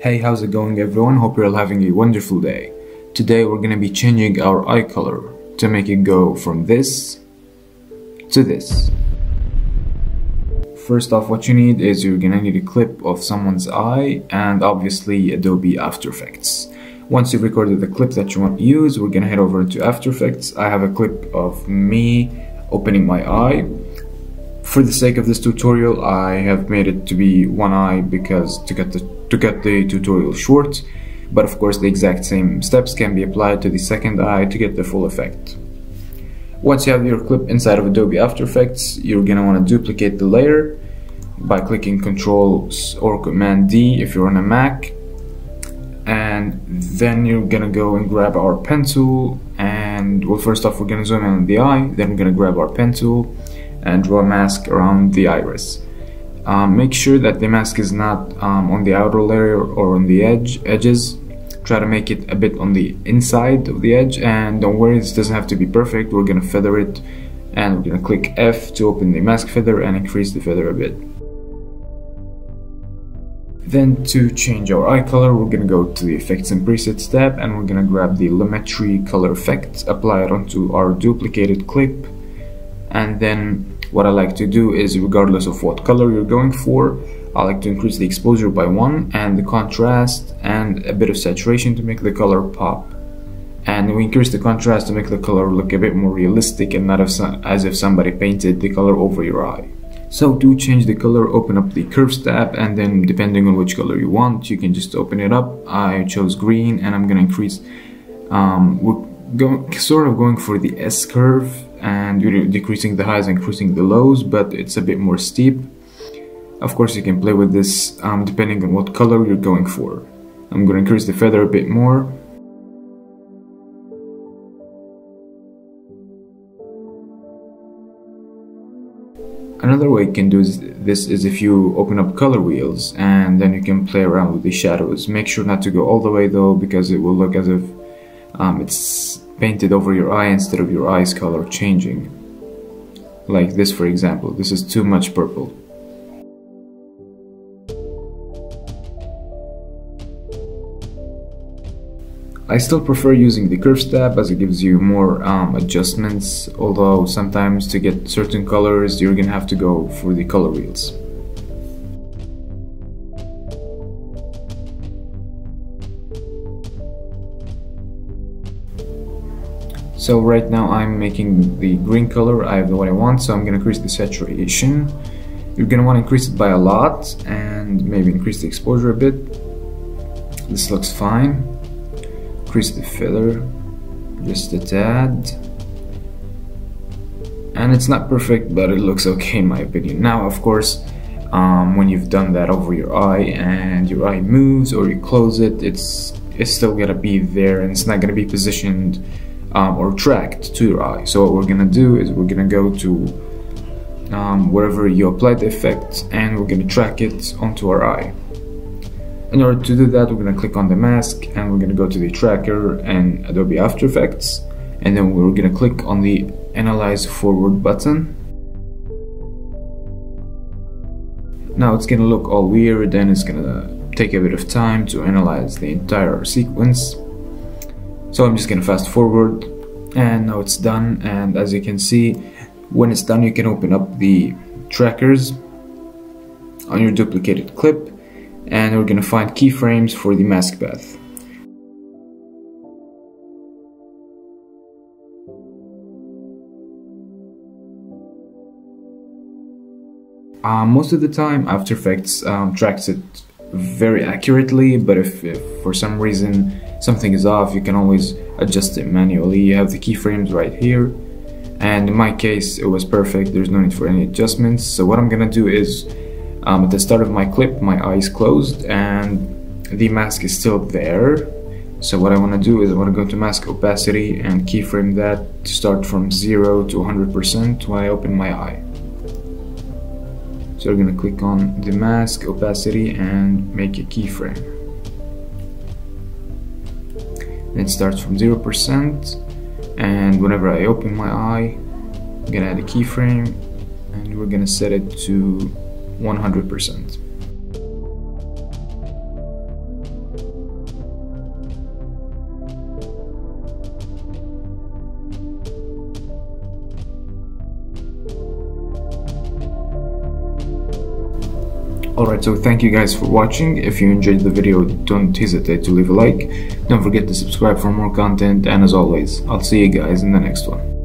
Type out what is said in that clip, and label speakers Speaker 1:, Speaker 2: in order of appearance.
Speaker 1: Hey, how's it going everyone? Hope you're all having a wonderful day. Today we're gonna be changing our eye color to make it go from this to this. First off, what you need is you're gonna need a clip of someone's eye and obviously Adobe After Effects. Once you've recorded the clip that you want to use, we're gonna head over to After Effects. I have a clip of me opening my eye for the sake of this tutorial I have made it to be one eye because to get the to cut the tutorial short but of course the exact same steps can be applied to the second eye to get the full effect. Once you have your clip inside of Adobe After Effects you're gonna want to duplicate the layer by clicking Ctrl or Command D if you're on a Mac and then you're gonna go and grab our pen tool and well first off we're gonna zoom in on the eye then we're gonna grab our pen tool and draw a mask around the iris. Um, make sure that the mask is not um, on the outer layer or on the edge edges. Try to make it a bit on the inside of the edge and don't worry this doesn't have to be perfect. We're gonna feather it and we're gonna click F to open the mask feather and increase the feather a bit. Then to change our eye color, we're gonna go to the effects and presets tab and we're gonna grab the Lumetri color effect, apply it onto our duplicated clip and then what I like to do is regardless of what color you're going for I like to increase the exposure by one and the contrast and a bit of saturation to make the color pop. And we increase the contrast to make the color look a bit more realistic and not as if somebody painted the color over your eye. So to change the color open up the curves tab and then depending on which color you want you can just open it up. I chose green and I'm gonna increase um, we're going sort of going for the S curve and you're decreasing the highs and increasing the lows but it's a bit more steep. Of course you can play with this um, depending on what color you're going for. I'm going to increase the feather a bit more. Another way you can do this is if you open up color wheels and then you can play around with the shadows. Make sure not to go all the way though because it will look as if um, it's painted over your eye instead of your eye's color changing. Like this for example, this is too much purple. I still prefer using the curves tab as it gives you more um, adjustments, although sometimes to get certain colors you're gonna have to go for the color wheels. So right now I'm making the green color, I have the one I want, so I'm gonna increase the saturation. You're gonna wanna increase it by a lot and maybe increase the exposure a bit. This looks fine. Increase the feather, just a tad. And it's not perfect, but it looks okay in my opinion. Now, of course, um, when you've done that over your eye and your eye moves or you close it, it's it's still gonna be there and it's not gonna be positioned um, or tracked to your eye. So what we're gonna do is we're gonna go to um, wherever you applied the effect and we're gonna track it onto our eye. In order to do that, we're gonna click on the mask and we're gonna go to the tracker and Adobe After Effects and then we're gonna click on the Analyze Forward button. Now it's gonna look all weird and it's gonna take a bit of time to analyze the entire sequence so I'm just gonna fast forward and now it's done and as you can see when it's done you can open up the trackers on your duplicated clip and we're gonna find keyframes for the mask path. Um, most of the time After Effects um, tracks it very accurately but if, if, for some reason something is off you can always adjust it manually. You have the keyframes right here. And in my case it was perfect. There's no need for any adjustments. So what I'm gonna do is um, at the start of my clip my eyes closed and the mask is still there. So what I want to do is I want to go to mask opacity and keyframe that to start from 0 to 100% when I open my eye. So we're to click on the mask opacity and make a keyframe. It starts from 0% and whenever I open my eye, I'm to add a keyframe and we're to set it to 100%. Alright, so thank you guys for watching. If you enjoyed the video, don't hesitate to leave a like. Don't forget to subscribe for more content, and as always, I'll see you guys in the next one.